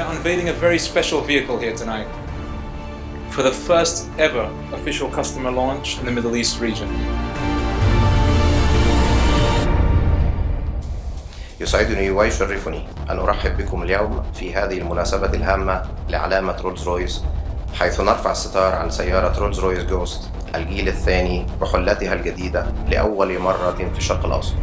unveiling a very special vehicle here tonight for the first ever official customer launch in the Middle East region. يسعدني ويشرفني أن أرحب بكم اليوم في هذه المناسبة الهامة لعلامة رولز رويس حيث نرفع الستار عن سيارة رولز رويس جوست الجيل الثاني بحلتها الجديدة لأول مرة في الشرق الأوسط